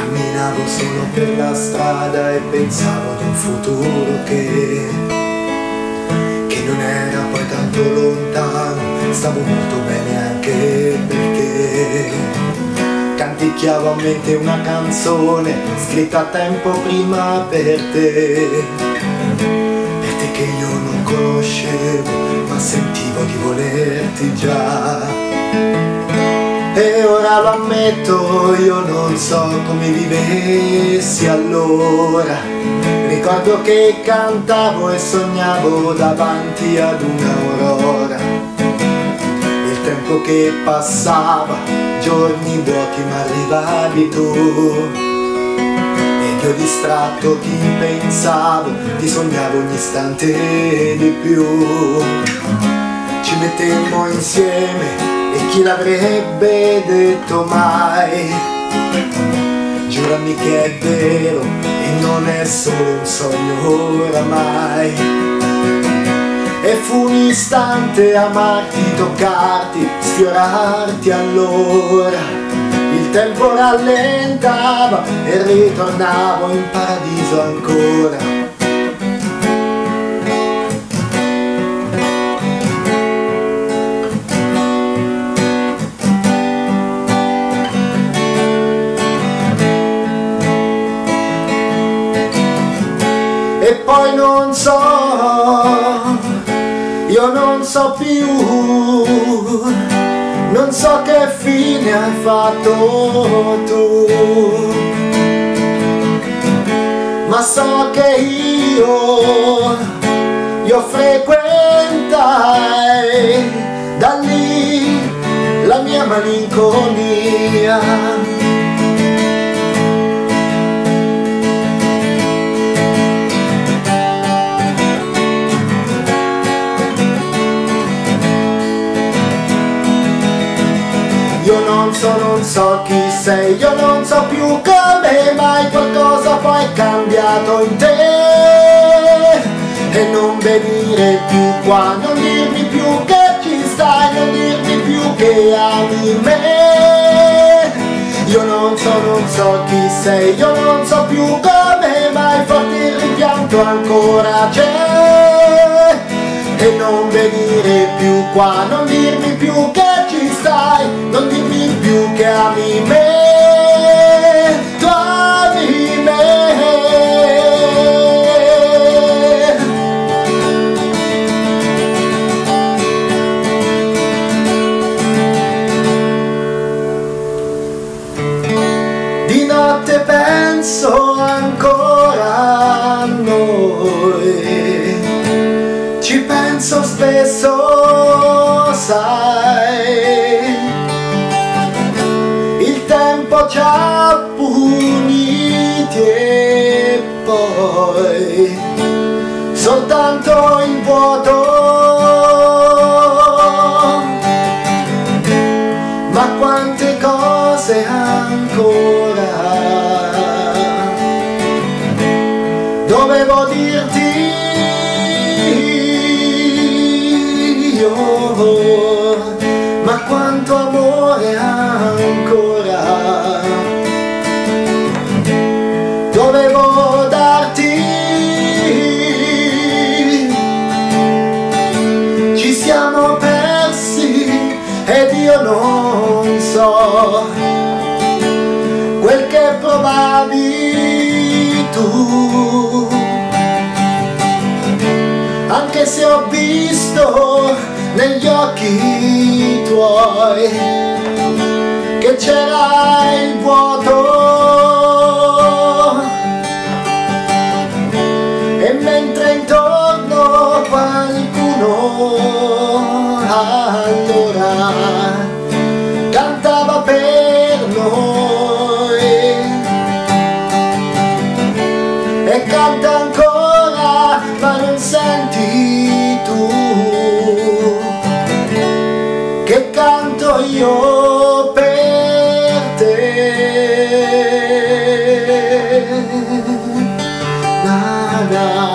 Camminavo solo per la strada e pensavo ad un futuro che, che non era poi tanto lontano, stavo molto bene anche perché canticchiavo a mente una canzone scritta tempo prima per te, per te che io non conoscevo ma sentivo di volerti già. E ora lo ammetto, io non so come vivessi allora. Ricordo che cantavo e sognavo davanti ad un'aurora. Il tempo che passava, giorni vuoti ma arrivavi tu. Io distratto ti pensavo, ti sognavo ogni istante di più. Ci mettemmo insieme e chi l'avrebbe detto mai? Giurami che è vero e non è solo un sogno oramai. E fu un istante amarti, toccarti, sfiorarti allora. Il tempo rallentava e ritornavo in paradiso ancora. E poi non so, io non so più, non so che fine hai fatto tu, ma so che io, io frequentai da lì la mia malinconia. Non so, non so chi sei, io non so più come mai qualcosa poi è cambiato in te. E non venire più qua, non dirmi più che ci stai, non dirmi più che ami me. Io non so, non so chi sei, io non so più come mai forte il rimpianto ancora c'è. E non venire più qua, non dirmi più che stai, non dimmi più che ami me, tu. Di notte penso ancora a noi, ci penso spesso, sai dovevo dirti io ma quanto amore ancora. Dovevo darti ci siamo persi ed io non so quel che provavi tu anche se ho visto negli occhi tuoi che c'era il vuoto tanto io per te. Na, na.